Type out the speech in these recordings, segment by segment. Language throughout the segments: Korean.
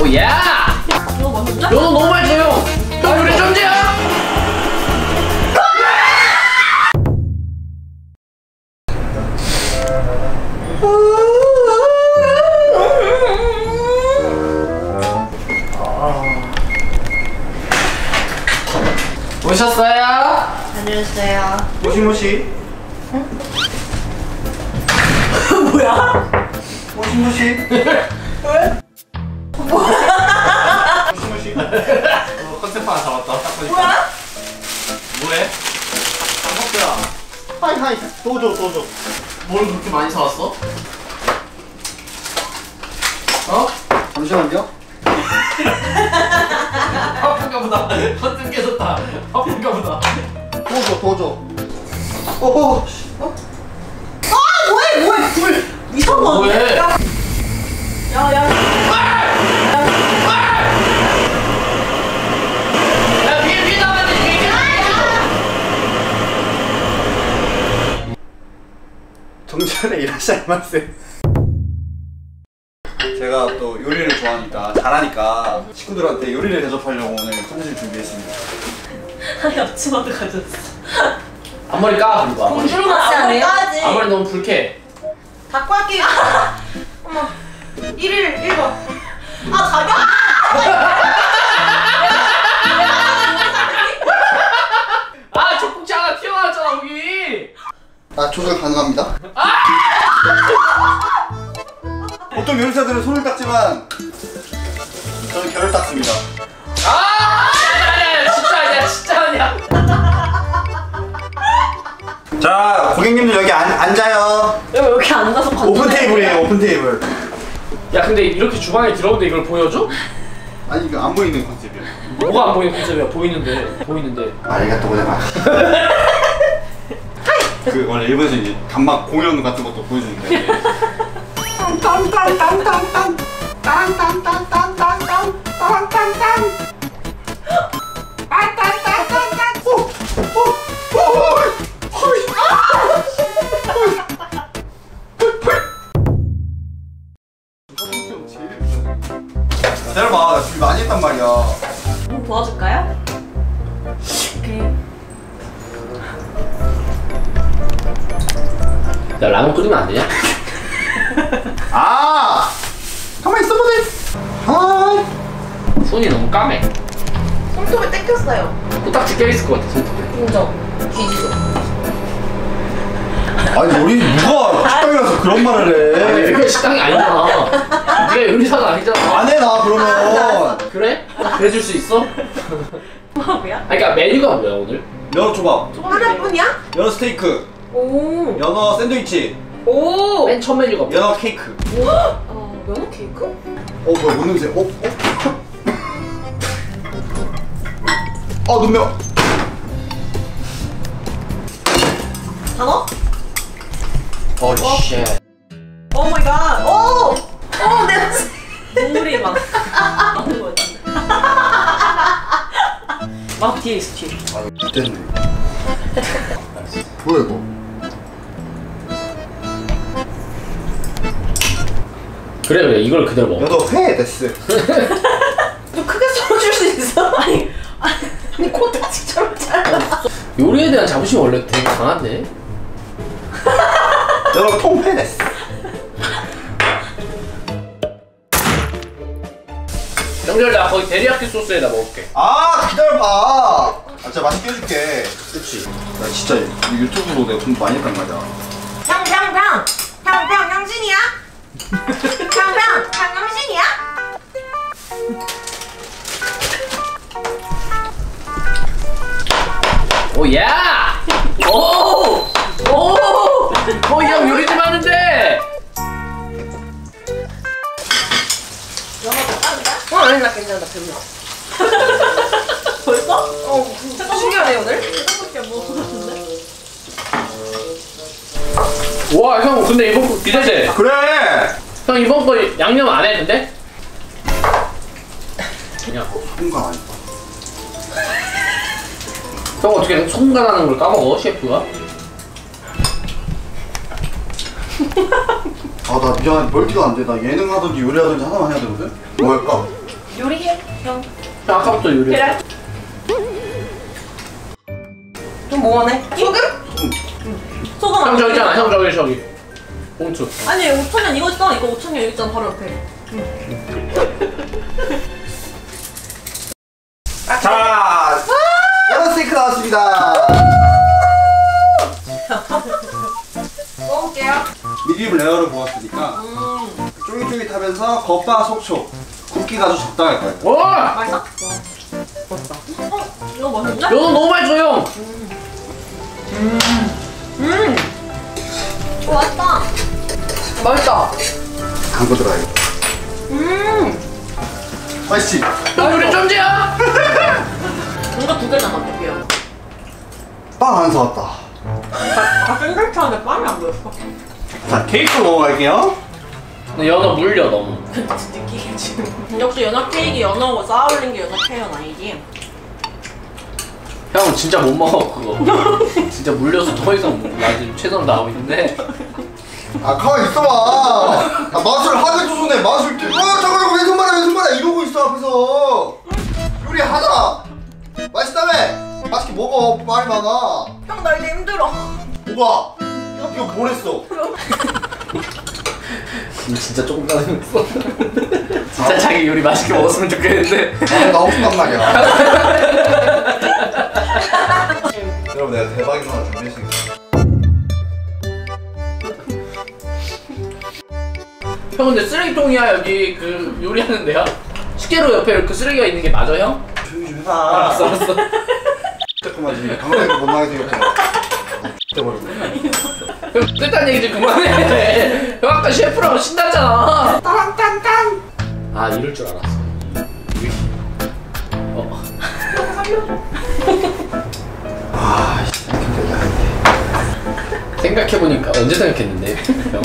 오야! 이거 너무 많이 줘요! 나 요리 천재야! 오셨어요? 다녀오세요. 모시모시 뭐야? 모시모시 왜? 모시모시 어, 컨셉 하나 잡았다. 딱 보니까. 뭐야? 뭐해? 한국야 하이 하이 또 줘 또 줘 뭘 그렇게 많이 사왔어? 어? 잠시만요 아픈가 보다. 컨셉 깨졌다. 아픈가 보다. 또줘 또줘 오호 아 뭐해 뭐해 불 이상한 거 뭐해? 야, 야, 야. 위에 정전에 일하시마세 제가 또 요리를 좋아하니까 잘하니까 친구들한테 요리를 대접하려고 오늘 컨텐츠를 준비했습니다 아니 앞치마도 가졌어. 앞머리 까 그리고 앞머리. 공주로 같지 않아요? 앞머리 너무 불쾌해. 닭갈기. 어머. 1일 1번. 아 자기야. 아, 젖꼭지 하나 튀어나왔잖아 여기. 아 조절 가능합니다 보통 요리사들은 손을 닦지만 저는 결을 닦습니다 아, 아니야, 아니야, 진짜 아니야, 진짜 아니야. 자 고객님들 여기 앉, 앉아요 왜 이렇게 앉아서 관전? 오픈 테이블이에요 오픈 테이블 야, 근데 이렇게 주방에 들어오는데 이걸 보여줘? 아니 이거 안 보이는 컨셉이에요 뭐가 안 보이는 컨셉이야? 보이는데, 보이는데. ありがとうございます 그 원래 일본에서 이제 단막 공연 같은 것도 보여주는데 기다려봐 나 준비 많이 했단 말이야 뭐 도와줄까요? 오케이. 야, 라면 끓이면 안 되냐? 아 가만히 있어보네 하이 손이 너무 까매. 손톱에 땡겼어요. 코딱지 껴있을 것 같아, 손톱에. 인정. 뒤지죠. 아니 우리 누가 식당이라서 그런 말을 아니, 해 이거 식당이 아니잖아. 네가 요리사가 아니잖아. 안 해 나 그러면 그래? 그래줄 수 있어? 뭐야? 아니, 그러니까 메뉴가 뭐야 오늘? 연어 초밥 하나뿐이야? 연어 스테이크 오. 연어 샌드위치 오. 맨 첫 메뉴가 뭐야? 연어 케이크 어, 면허 케이크? 어 뭐야 뭔 냄새 어? 어? 아 눈매 단어? 어, shit. Oh my god. 오. 오 냄새. 국물이 막. 나는 거 같은데. 막 뒤에 있어 뒤에. 아 됐네 뭐야 이거 그래 그래 이걸 그대로 먹어. 연어 회 됐어 좀 크게 썰어줄 수 있어? 아니 아니 코딱지처럼 잘라. 요리에 대한 자부심이 원래 되게 강한데. 연어 통회 됐어 정렬 나 거기 데리야끼 소스에다 먹을게. 아 기다려봐. 아 진짜 맛있게 해줄게. 그치? 나 진짜 유튜브로 내가 돈 많이 했단 말이야. 평평평 평평 형신이야? 오늘. 생각밖에 안 먹었는데. 와형 근데 이번 거 기대돼. 그래 형 이번 거 양념 안해 근데? 그냥 뭔가 아니다 형 어떻게 손간하는 걸 까먹어 셰프가? 아 나 미안 멀티가 안 돼. 나 예능 하든지 요리 하든지 하나만 해야 되거든. 뭐 할까? 요리해 형 아까부터 요리. 그래 좀 뭐하네? 소금? 소금 형안 저기 있잖아. 형 저기 저기. 봉투. 아니 5천원 이거 있잖아 이거 5천원 여기 있잖아 바로 옆에 자, 레몬 스테이크 나왔습니다. 먹을게요 medium rare를 부었으니까 음 쫄깃쫄깃하면서 겉바 속촉 굵기가 아주 적당할 거예요. 와! 맛있어? 맛있다 어? 이거 맛있는데? 너 너무 맛있어 형. 어, 맛있다 맛있다 담궈 들어가요. 음 맛있지? 형 우리 쫀지야. 이거 두 개나 먹을게요 빵안 사왔다. 생각해 하는데 빵이 안 보였어 자, 케이크 먹어갈게요. 너 연어 물려 너무. 느끼게 지금 역시 연어 케이크 연어고 쌓아올린 게 연어 케이크 아니지? 형 진짜 못 먹어 그거. 진짜 물려서 더 이상 못- 나 지금 최선을 다하고 있는데. 아, 가만 있어봐. 아, 맛을 하게 조선해. 맛을. 어, 잠깐만, 왼손만 해, 왼손만 해. 이러고 있어, 앞에서. 요리 하자. 맛있다며. 맛있게 먹어. 말이 많아. 형나 이제 힘들어 뭐가? 이거 뭘 했어? 진짜 조금 짜증났어. 진짜 자기 요리 맛있게 먹었으면 좋겠는데. 아, 나오고 싶단 말이야. 여러분, 내가 대박인 거 하나 준비했으니까. 형 근데 쓰레기통이야 여기 그 요리하는 데야? 식재료 옆에 그 쓰레기가 있는 게 맞아 형? 조용히 좀 해봐. 알았어 알았어. 잠깐만, 지금 방송에서 못 나가게 생겼잖아. 잊어버렸네. 형 끝단 얘기 좀 그만해. 형 아까 셰프라고 신났잖아. 딴딴딴 아 이럴 줄 알았어. 어. 아, 생각해보니까 언제 생각했는데 형?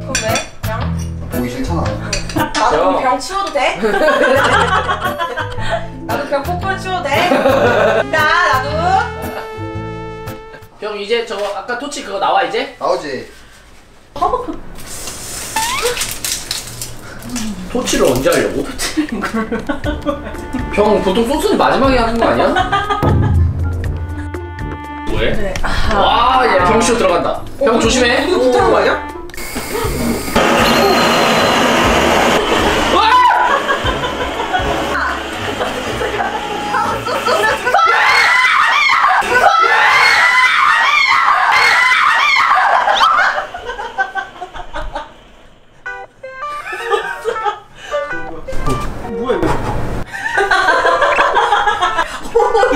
그럼 왜? 그냥? 보기 싫잖아. 나도 야. 그럼 병 치워도 돼? 나도 그냥 폭발 치워도 돼? 나 나도 형 이제 저 아까 토치 그거 나와 이제? 나오지. 토치를 언제 하려고? 형 보통 소스는 마지막에 하는 거 아니야? 왜? 네. 와, 얘 병쇼 들어간다. 형 조심해. 이거 못하는 거 아니야?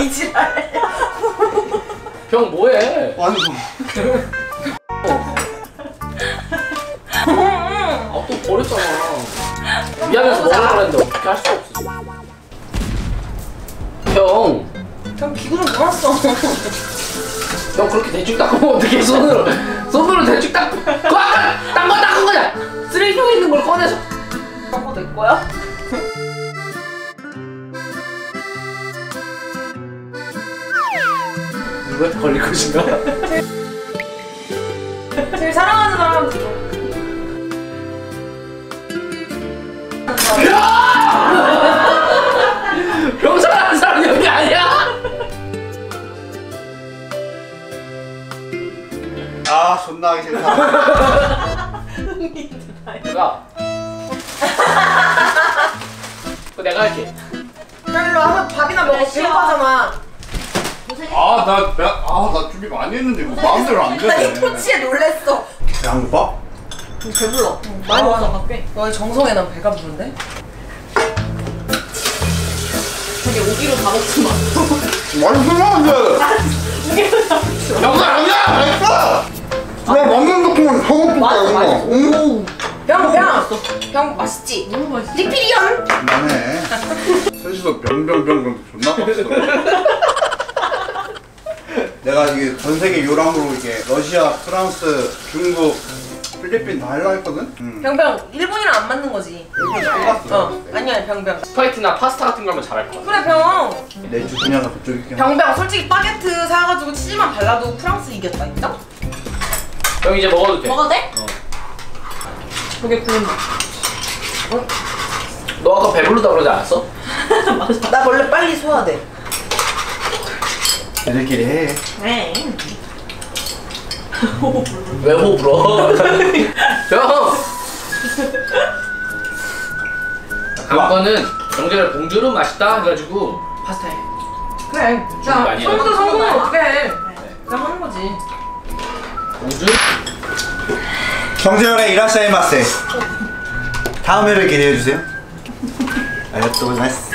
이지랄 형 뭐해? 완성. 아, 또 버렸잖아. 미안해서 먹으려고 했는데 어떻게 할 수가 없어. 형, 그럼 기구 좀 모았어 형 그렇게 대충 닦으면 어떻게 손으로 손으로 대충 닦 그거 아까 딴거 닦은 거냐 쓰레기통에 있는 걸 꺼내서 그거 내 거야? 누구한테 걸릴 것인가? 제일 사랑하는 사람. 형 사랑하는 사람 여기 아니야? 아, 존나 하기 싫다. 가 그거 내가 할게. 별로 밥이나 먹어. 배고파잖아. 아, 나, 나, 아, 나 준비 많이 했는데 이거 마음대로 안 되네. 토치에 놀랬어 양밥? 배불러 많이 먹었어 밖에 너의 정성에 난 배가 부른데? 되게 오기로 다 먹지 마 많이 설명한데. 형 아니야, 맛있어. 야, 먹는 거 보면 허겁 맞아, 다 맞아. 이거. 응. 병, 병! 병 맛있지? 너무 맛있어 리필이연! 그만해. 셋이서 병병병병 존나 빡세. 내가 이게 전 세계 요람으로 이게 러시아, 프랑스, 중국, 필리핀 다 하려고 했거든? 응 병병 일본이랑 안 맞는 거지. 일본 잘어 갔어 아니야 병병. 스파이트나 파스타 같은 거 하면 잘할 것 같아. 그래 병. 내 주 분야가 그쪽이긴 병병 솔직히 바게트 사가지고 치즈만 발라도 프랑스 이겼다 인정? 형 이제 먹어도 돼. 먹어도 돼? 어. 저게 구운다. 너 아까 배부르다 그러지 않았어? 나 원래 빨리 소화돼. 애들끼리 해 네. 왜 호불어? 형! 아빠는 정재를 봉주는 맛있다 해가지고 파스타 해. 그래. 좀 많이 자 성공도 해가지고. 성공을 어떻게 해? 그냥 하는 거지. 봉주? 정재열의 이라샤이마세 다음 회를 기대해주세요 고자이마스